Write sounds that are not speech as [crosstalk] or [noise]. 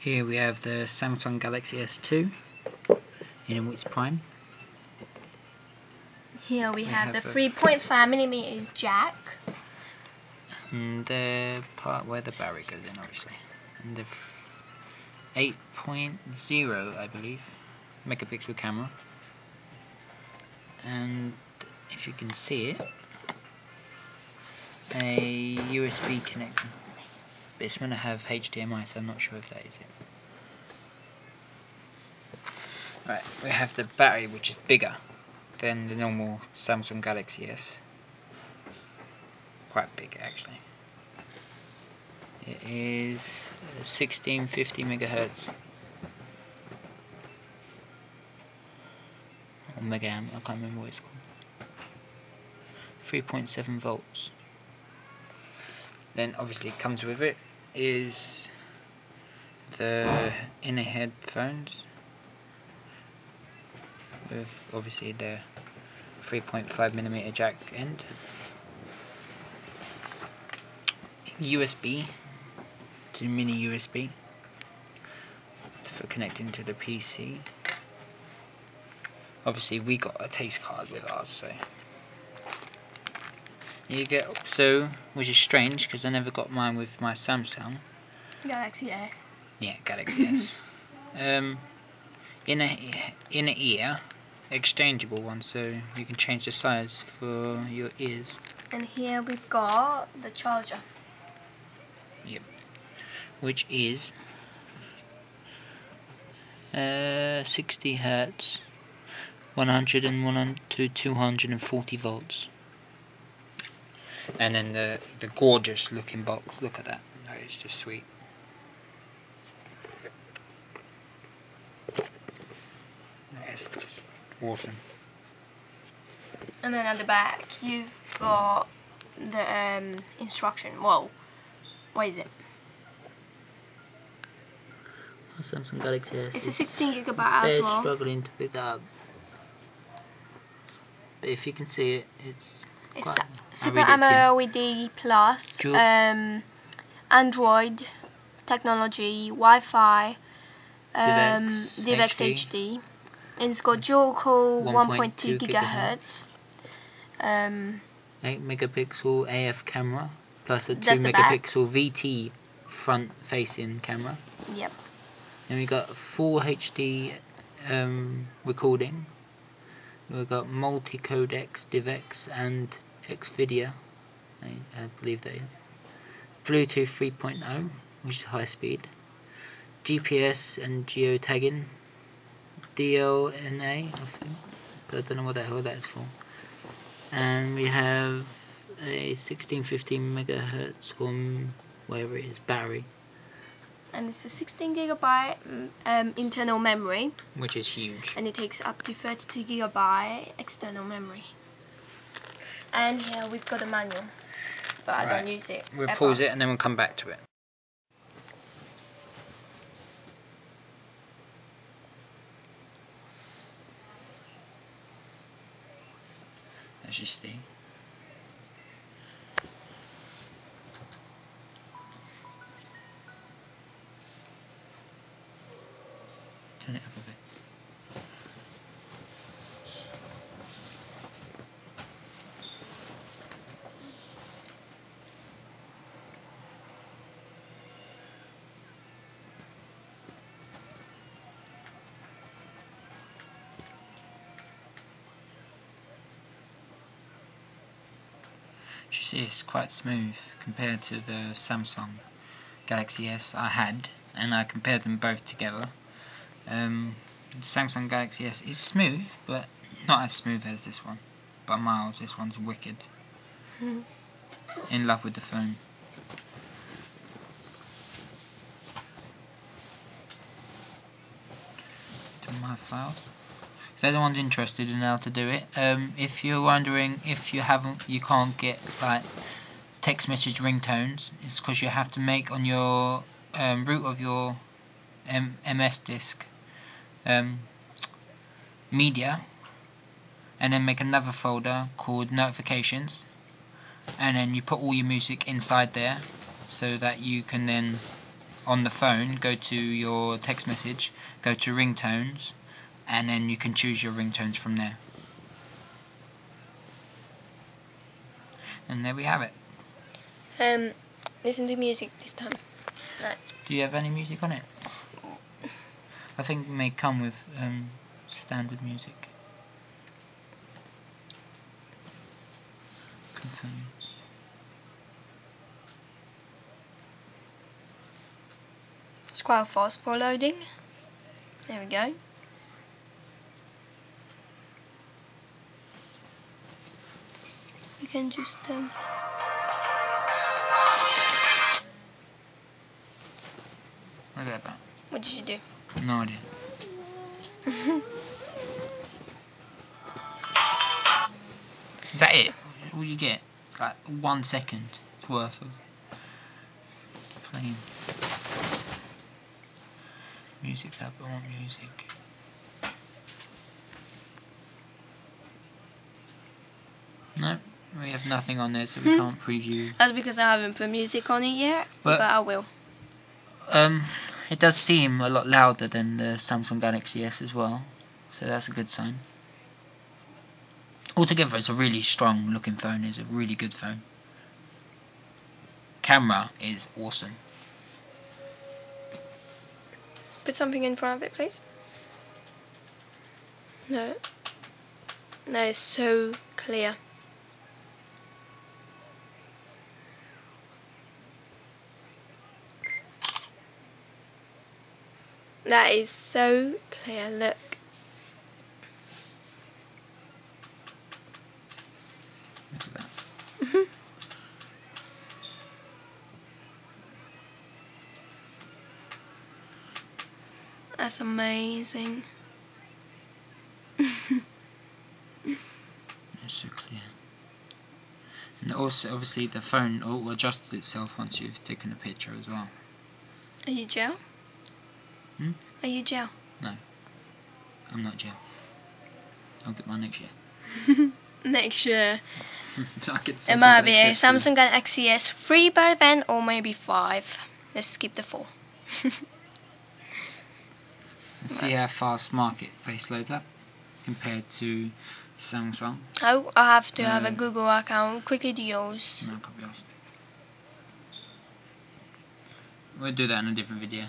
Here we have the Samsung Galaxy S2 in its prime. Here we, We have, have the a- 3.5 millimeters jack. And the part where the battery goes in, obviously. And the 8.0, I believe, megapixel camera. And if you can see it, a USB connection. But it's going to have HDMI, so I'm not sure if that is it. Right, we have the battery, which is bigger than the normal Samsung Galaxy S quite big actually. It is 1650 megahertz or megaamp, I can't remember what it's called. 3.7 volts. Then obviously it comes with it is the inner headphones with obviously the 3.5 millimeter jack end. USB to mini USB for connecting to the PC. Obviously, we got a taste card with ours, so you get so, which is strange because I never got mine with my Samsung. Galaxy S. Yeah, Galaxy S. [laughs] Um, in a in a ear, exchangeable one, so you can change the size for your ears. And here we've got the charger. Yep. Which is uh, 60 hertz 100 and 100 to 240 volts and then the the gorgeous looking box look at that no, it's just sweet that's just awesome And then at the back you've got the um, instruction. Whoa. What is it? Samsung Galaxy S It's a 16 gigabyte as they're well. struggling to pick that up but if you can see it it's It's quite- a I'll Super read it to. AMOLED Plus, um, Android technology, Wi-Fi, um, DivX DivX HD. HD, and it's got dual core 1.2 1.2 gigahertz. Um, 8 megapixel AF camera plus a 2 That's back. megapixel VT front facing camera. yep. Then we got full HD um, recording. We've got multi codecs, DivX, and Xvidia. I, I believe that is. Bluetooth 3.0, which is high speed. GPS and geotagging. DLNA, I think. But I don't know what the hell that is for. And we have a 1615 megahertz or whatever it is battery, And it's a 16 gigabyte um, internal memory, which is huge. and it takes up to 32 gigabyte external memory. And here we've got a manual, but I don't use it. We'll ever. pause it and then we'll come back to it. As you see. Turn it up a bit. You see, it's quite smooth compared to the Samsung Galaxy S I had, and I compared them both together. Um, the Samsung Galaxy S is smooth, but not as smooth as this one. By miles, this one's wicked. In love with the phone. To my files. If anyone's interested in how to do it, um, if you're wondering if you haven't, you can't get like text message ringtones, it's because you have to make on your um, root of your M- MS disk um, media, and then make another folder called notifications, and then you put all your music inside there, so that you can then on the phone, go to your text message, go to ringtones, and then you can choose your ringtones from there. And there we have it. Um, listen to music this time. Do you have any music on it? I think it may come with um, standard music. Confirm. It's quite fast for loading. There we go. You can just um, that what did you do? No idea. [laughs] Is that it? All you get? Like one second worth of playing music tab, I want music. No, we have nothing on there so we Hmm. can't preview. That's because I haven't put music on it yet, But- but, I will. Um, it does seem a lot louder than the Samsung Galaxy S as well, so that's a good sign. Altogether, it's a really strong looking phone. It's a really good phone. Camera is awesome. Put something in front of it, please. No. That is so clear. That is so clear. Look. Look at that. That's amazing. [laughs] It's so clear. And also, obviously, the phone will adjusts itself once you've taken a picture as well. Are you gel? Hmm? Are you gel? I'm not Jim. I'll get mine next year. [laughs] Next year. [laughs] It Samsung might be a Samsung Galaxy S3 by then, or maybe 5. Let's skip the 4. [laughs] Let's see how fast Marketplace loads up compared to Samsung. Oh, I have to have a Uh, Google account. Quickly do yours. No, be asked. We'll do that in a different video.